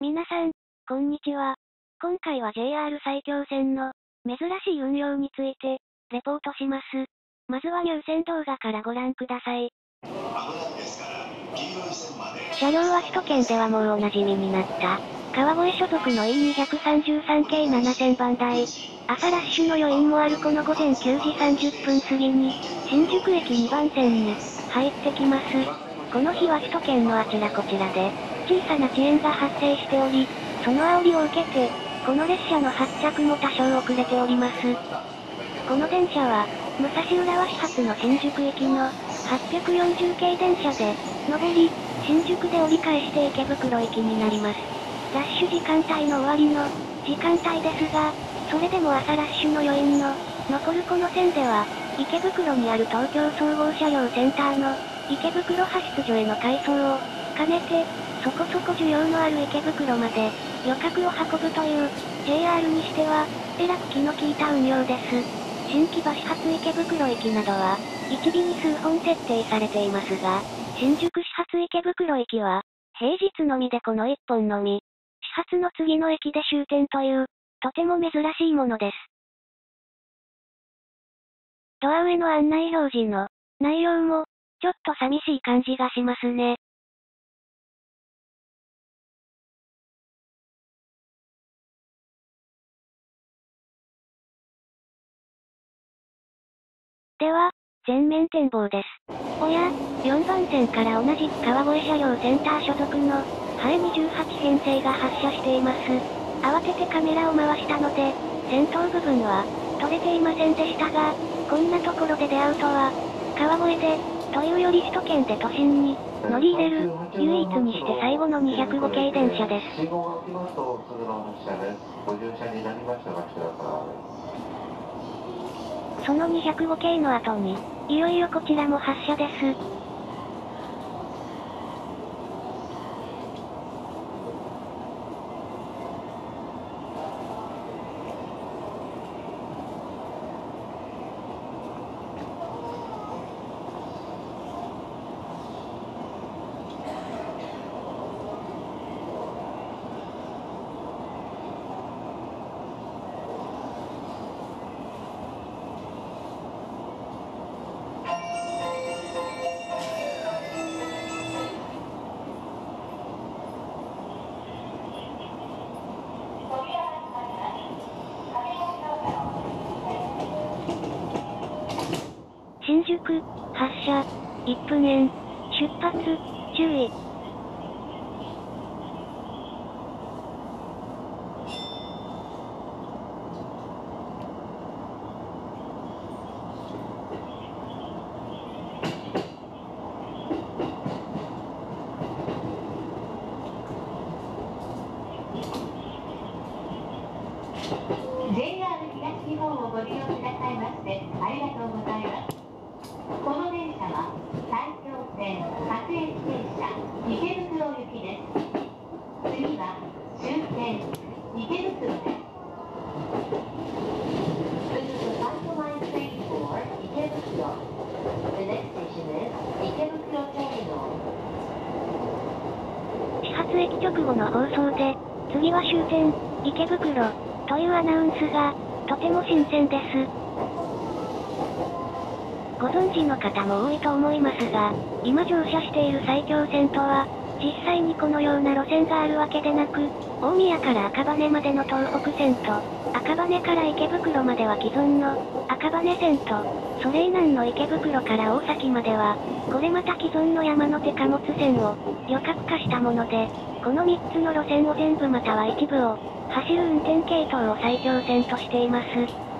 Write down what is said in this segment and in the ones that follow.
皆さん、こんにちは。今回は JR 埼京線の珍しい運用について、レポートします。まずは入線動画からご覧ください。車両は首都圏ではもうおなじみになった。川越所属の E233 系7000番台。朝ラッシュの余韻もあるこの午前9時30分過ぎに、新宿駅2番線に入ってきます。この日は首都圏のあちらこちらで、小さな遅延が発生しており、その煽りを受けて、この列車の発着も多少遅れております。この電車は、武蔵浦和始発の新宿行きの840系電車で、上り、新宿で折り返して池袋行きになります。ラッシュ時間帯の終わりの時間帯ですが、それでも朝ラッシュの余韻の残るこの線では、池袋にある東京総合車両センターの池袋派出所への改装を兼ねて、そこそこ需要のある池袋まで旅客を運ぶという JR にしては、えらく気の利いた運用です。新木橋発池袋駅などは、1尾に数本設定されていますが、新宿始発池袋駅は、平日のみでこの1本のみ、始発の次の駅で終点という、とても珍しいものです。ドア上の案内表示の内容も、ちょっと寂しい感じがしますね。では、全面展望です。おや、4番線から同じく川越車両センター所属の、ハエ28編成が発車しています。慌ててカメラを回したので、先頭部分は、撮れていませんでしたが、こんなところで出会うとは、川越で、というより首都圏で都心に、乗り入れる、唯一にして最後の205系電車です。その205系の後に、いよいよこちらも発車です。熟、発車、1分円、出発、注意。JR 東日本をご利用くださいましてありがとうございます。この電車始発駅直後の放送で次は終点池袋というアナウンスがとても新鮮です。ご存知の方も多いと思いますが、今乗車している埼京線とは、実際にこのような路線があるわけでなく、大宮から赤羽までの東北線と、赤羽から池袋までは既存の赤羽線と、それ以南の池袋から大崎までは、これまた既存の山手貨物線を旅客化したもので、この3つの路線を全部または一部を走る運転系統を埼京線としています。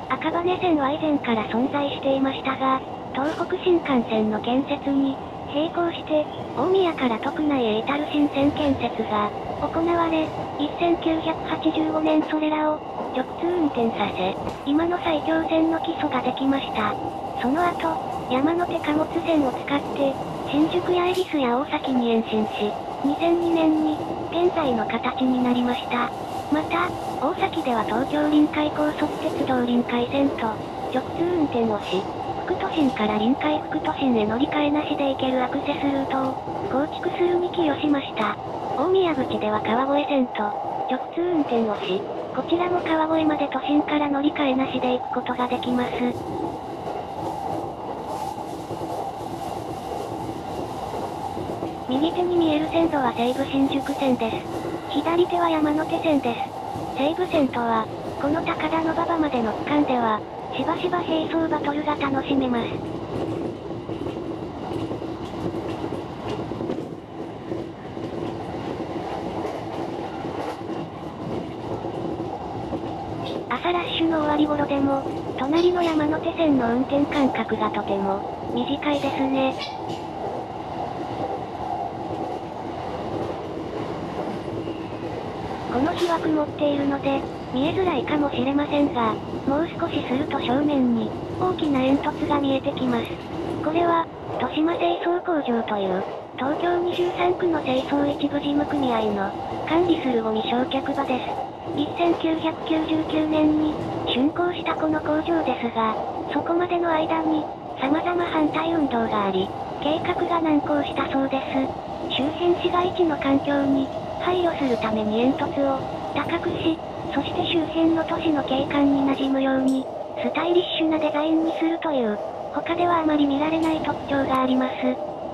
赤羽線は以前から存在していましたが、東北新幹線の建設に、並行して、大宮から徳内へ至る新線建設が、行われ、1985年それらを、直通運転させ、今の埼京線の基礎ができました。その後、山手貨物線を使って、新宿や恵比寿や大崎に延伸し、2002年に、現在の形になりました。また、大崎では東京臨海高速鉄道臨海線と、直通運転をし、副都心から臨海副都心へ乗り換えなしで行けるアクセスルートを構築するに寄与しました。大宮口では川越線と、直通運転をし、こちらも川越まで都心から乗り換えなしで行くことができます。右手に見える線路は西武新宿線です。左手は山手線です。西武線とは、この高田馬場までの区間では、しばしば並走バトルが楽しめます。朝ラッシュの終わり頃でも、隣の山手線の運転間隔がとても、短いですね。この日は曇っているので、見えづらいかもしれませんが、もう少しすると正面に、大きな煙突が見えてきます。これは、豊島清掃工場という、東京23区の清掃一部事務組合の、管理するゴミ焼却場です。1999年に、竣工したこの工場ですが、そこまでの間に、様々反対運動があり、計画が難航したそうです。周辺市街地の環境に、配慮するために煙突を高くし、そして周辺の都市の景観に馴染むように、スタイリッシュなデザインにするという、他ではあまり見られない特徴があります。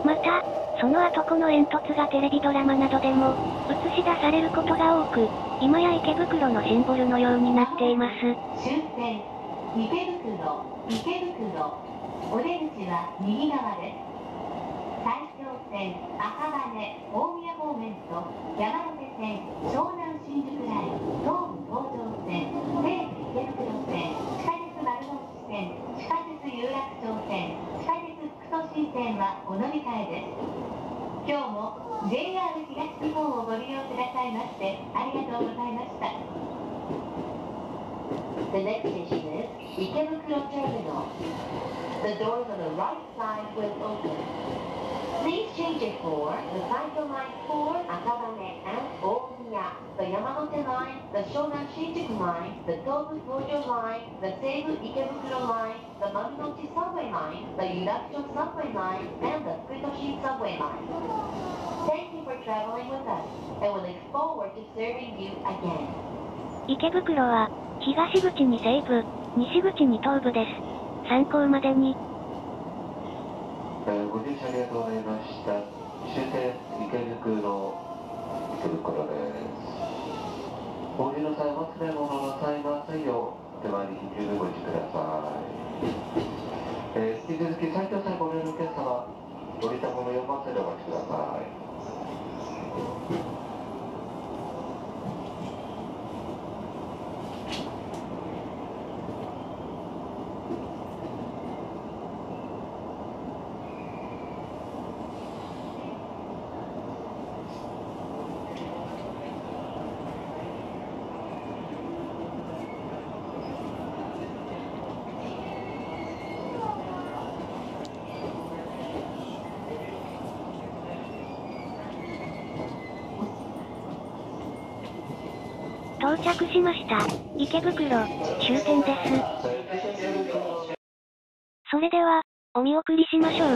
また、その後この煙突がテレビドラマなどでも、映し出されることが多く、今や池袋のシンボルのようになっています。終点、池袋、池袋。お出口は右側です。埼線、赤羽、大宮方面と山手線、湘南新宿ライン、東武東上線、西武池袋線、地下鉄丸の内線、地下鉄有楽町線、地下鉄副都心線はお乗り換えです。今日も JR 東日本をご利用くださいましてありがとうございました。The next station is Ikebukuro Terminal. The doors on the right side will open. Please change it for the Saito Line 4 Akabane and The Yamamote Line, the Shonan Shinjuku Line, the Tobu Tojo Line, the Seibu Ikebukuro Line, the Marunouchi Subway Line, the Subway Line, and the Futoshi Subway Line. Thank you for traveling with us, and we look forward to serving you again. 池袋は、東口に西部、西口に東部です。参考までに。ご乗車ありがとうございました。終点池袋池袋です。お降りの際も詰め物の際の際をお手前に緊急でご注意ください。えー、引き続き斉藤さんご利用のお客様、降りたもの4番線でお待ちください。到着しました。池袋、終点です。それでは、お見送りしましょう。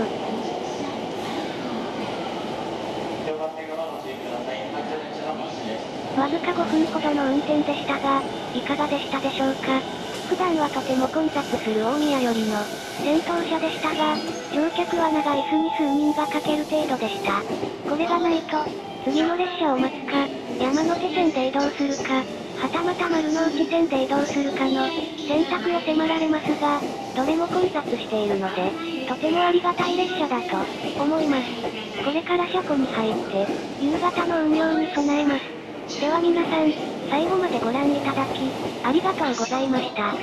わずか5分ほどの運転でしたが、いかがでしたでしょうか？普段はとても混雑する大宮よりの、先頭車でしたが、乗客は長い椅子に数人がかける程度でした。これがないと、次の列車を待つか、山手線で移動するか、はたまた丸の内線で移動するかの選択を迫られますが、どれも混雑しているので、とてもありがたい列車だと思います。これから車庫に入って、夕方の運用に備えます。では皆さん、最後までご覧いただき、ありがとうございました。